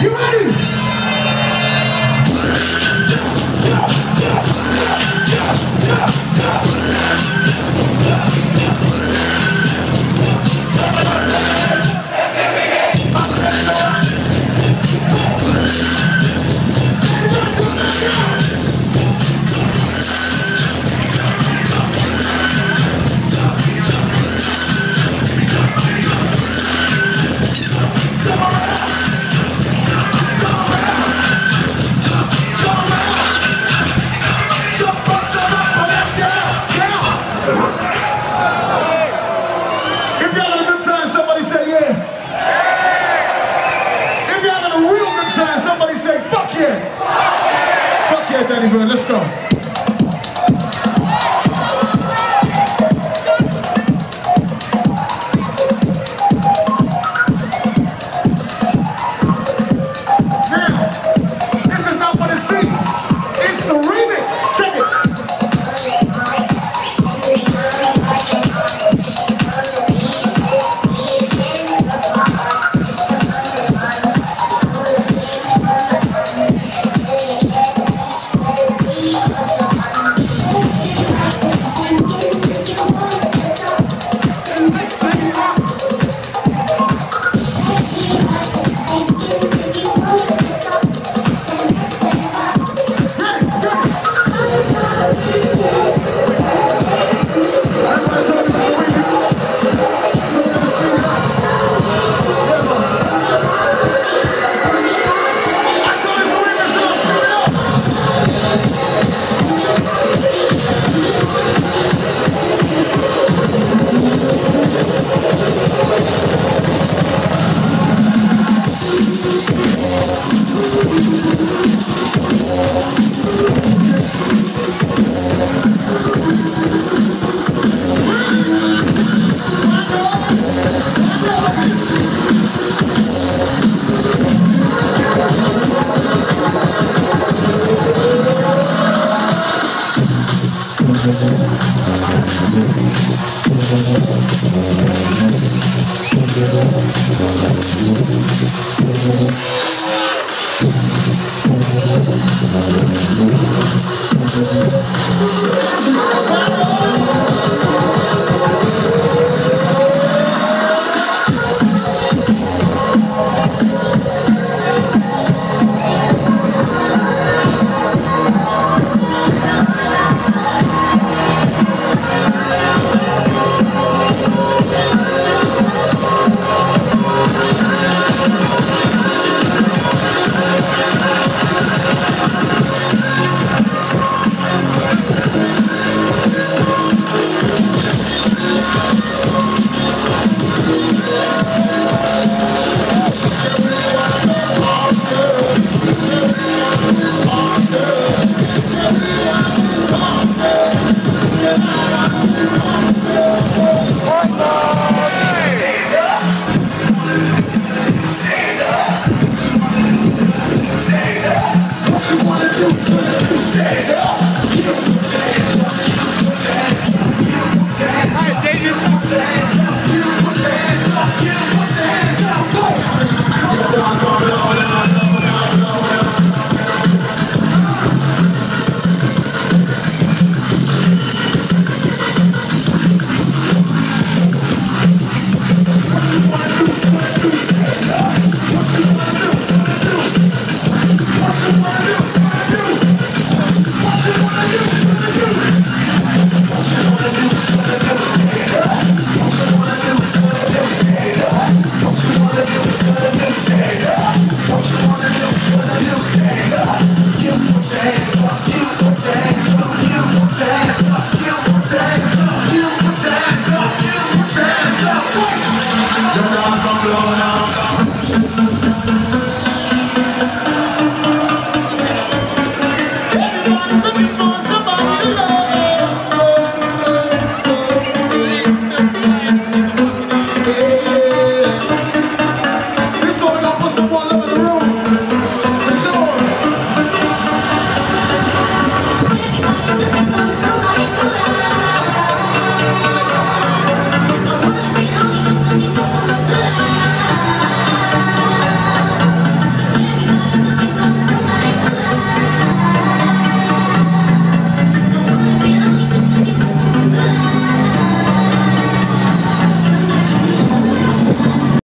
You ready? Let's go.